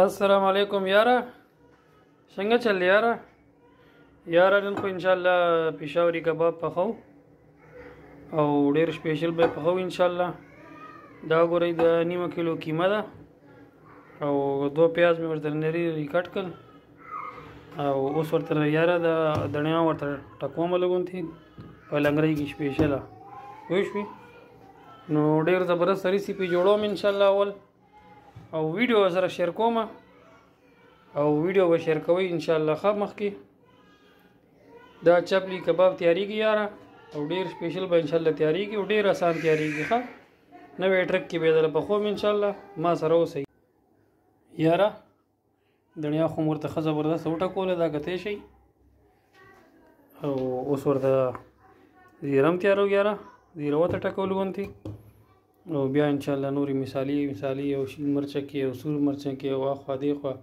السلام علیکم یاره څنګه چل یاره یاره نن خو ان شاء الله پېښوري کباب پخو او ډېر سپیشل به پخو ان شاء الله دا ګورئ د نیمه کیلو قیمه ده او دو پیاز مې ورته نری ریکټ کړ او اوس ورته یاره د دڼیا ورته ټکوم لګونتي په لنګرۍ کې سپیشل وښوي نو ډېر زبردست ریسیپي جوړوم ان شاء الله اول او ویډیو سره شیر کوم او ویډیو به شیر کوي ان شاء الله ښه مخکې دا چپلی کباب تیاریږي یاره او ډیر سپیشل به ان شاء الله تیاریږي او ډیر آسان تیاریږي ښه نوې ټرک کې به دل په خو ان شاء الله ما سره اوسئ یاره دنیا خو ورته ښه زبردسته وټکوله دا کتی شي او اوس ورته زیره هم تیارو یاره زیره ورته ټکول غونتي او بیا انشاءالله نورې مثالي مثالي او شین مرچکې او سور مرچکې او اخوا دې خوا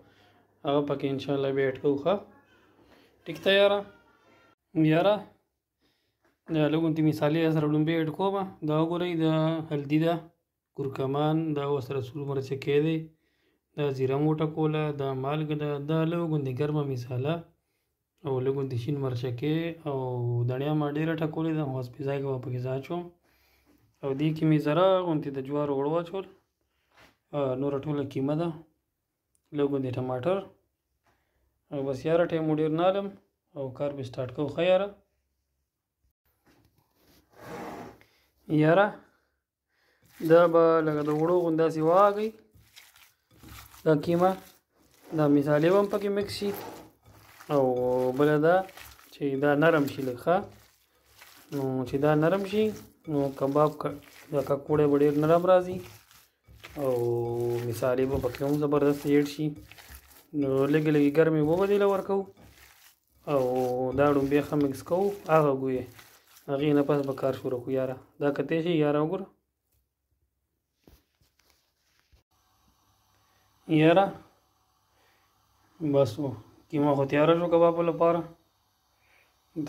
هغه پکې انشاءالله بیا اټکو ښه ټیک ته یاره یاره دا لږ غونتي مثالي سره لومبې اټکومه دا وګورئ د هلدي ده کورکمان دا وسره څو عمر څه کې دی دا زیره موټه کوله دا مالګه ده دا لوګوندې ګرمه مثاله او لوګوندې شین مرچکې او دڼیا ما ډېره ټکولې ده خو په ځای کې به پکې ځاچوم او دې کې مې زره غوندې د جوارو اوړه واچول نوره ټوله قیمه ده لوګوندې ټماټر او بس یاره ټایم مو ډېر نه علم او کار به سټارټ کوو ښه یاره یاره دا به لکه د وړو غونداسې واغی دا کیما دا مثالې هم پکې مکس شي او بل دا چې دا نرم شي لکه نو چې دا نرم شي نو کباب دا ککوړې به ډېر نرم راځي او مثالې به پکې هم زبردست ایډ شي نو لږې لږې ګرمې وبه دې له ورکوو او دا ډومبې ښه مکس کوو هغه ګوې هغې نه پس به کار شروع کړو یاره دا کتی شي یاره وګوره یاره بس و قیمه خو تیاره شو کبابو لپاره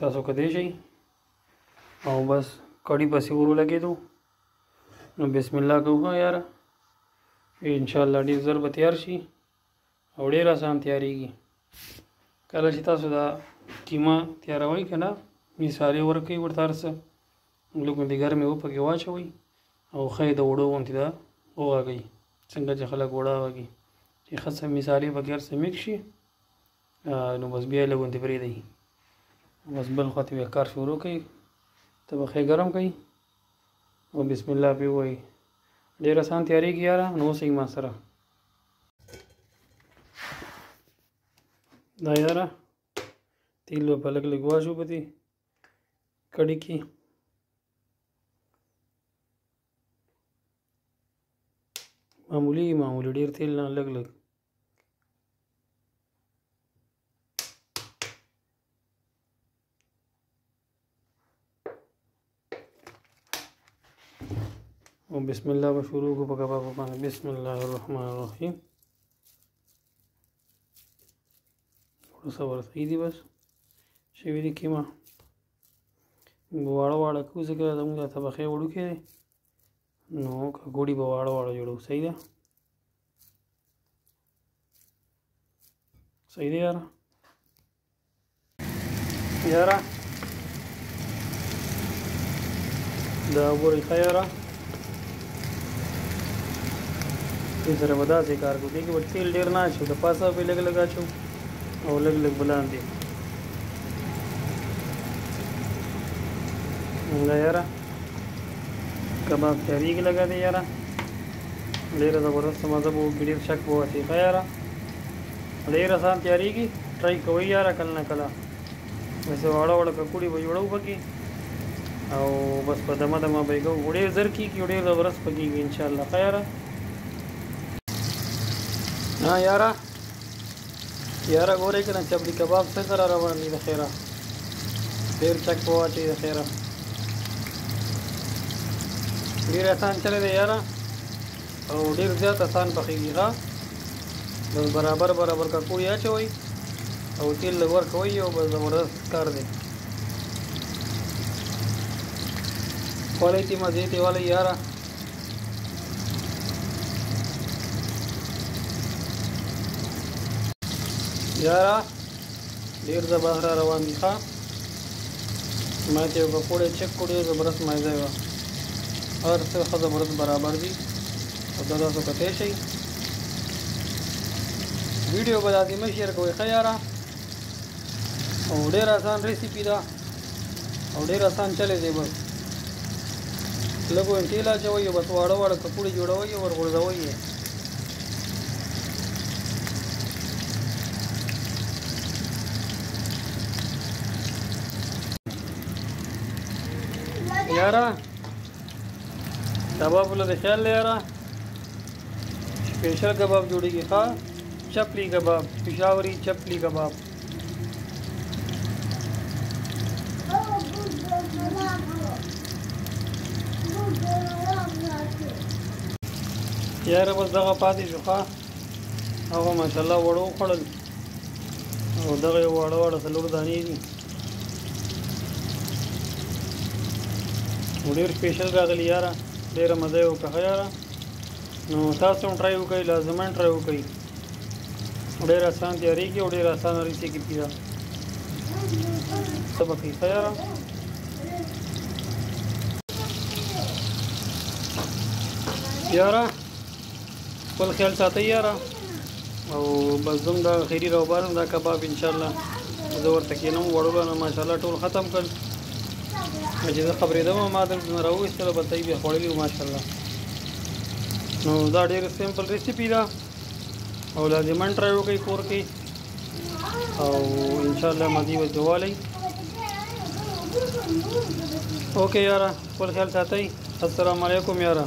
تاسو کتی شي او بس کړی پسې ورو لګېدو نو بسم الله کوو یاره انشاءالله ډېر زر به تیار شي او ډیر اسان تیاریږي کله چې تاسو دا کیما تیاروي کنه مثالي ورکي ورته ارسه لکه دې ګرمي و پکې واچوي او خې د وړو غونتی دا وغږي څنګه چې خلک وړا وږي چې خاصه مثالي پکې ارسه میک شي نو بس بیا له غونتی پرې دی بس بل خواته به کار شروع کوي ته به خې ګرم کوي او بسم الله به وایي ډیر آسان تیاریږي یاره نو سې ما سره دا یاره تیل به پلک لګوا شو په دې کړی کې معمولی معمولی ډیر تیل نه لګ لګ او بسم الله به شروع کو په کباب باندې بسم الله الرحمن الرحیم څو څور دی بس شوی دی کیما واړه واړه کو ځکه زموږ د طبخې وړو کې نو ګوډي به واړه واړه جوړو صحیح ده صحیح ده یاره یاره دا وګورئ ښه یاره دې سره به داسې کار کوو دې کې به تیل ډېر نه اچو د پاسه به لږ لږ اچو او لږ لږ به لاندې دا یاره کباب تیارېږي لګا دی یاره ډېره زبردسته مزه به وکړي ډېر شک به وسي ښه یاره ډیر اسان تیاریږي ټرای کوي یاره کله نه کله بس وړه وړه ککوړي به جوړو پکې او بس په دمه دمه به یې کوو ډېر زر کېږي ډېر زبرست به کېږي انشاءالله ښه یاره ها یاره یاره ګورئ که نه چبلي کباب څنګه را روان دي د خیره ډېر چک په واچوي د خیره ډېر احسان چلی دی یاره او ډیر زیات اسان پخیږي ښا بس برابر برابر ککوړی اچوي او تیل لګ ورکوي او بس زبردست کار دی خولې تی مزه تی ولې یاره یاره ډیر زباه را روان دي ښا ما ته یو پکوړې چک کو ډیر زبردست مایزه و هر څه خو زبردست برابر دي او دا تاسو کته شي ویډیو به لازمه شیر کوئ ښه یاره او ډیر آسان ریسیپي ده او ډیر آسان چلې دی بس لګو ان تیل اچوي او بس واړه واړه کپوړي جوړوي او ورغورځوي یې یاره کباب له خیال یاره سپیشل کباب جوړیږي ښا چپلی کباب پشاوري چپلی کباب یاره بس دغه پاتې شو ښه هغه ماشاءالله وړو وخوړل او دغه یو واړه واړه څلور دانې دي ډېر سپېشل راغلی یاره ډېره مزه یې وکړه ښه یاره نو تاسو هم ټرای وکړئ لازما ټرای وکړئ ډیر آسان تیاریږي او ډیر آسان ریسیپي ده څه به کوي یاره یاره خپل خیال ساتئ یاره او بس زم دا خیری راو بارم دا کباب ان شاء الله زه ورته کینم وړو نه ماشاءالله ټول ختم کړ چې زه خبرې دم ما دلته راوېستل بتای به خړلې ماشاءالله نو دا ډېر سیمپل ریسیپي ده او لازما ټرای وکړئ کور کې او ان شاء الله مزي وځوالي اوکې یاره خپل خیال ساتئ السلام علیکم یاره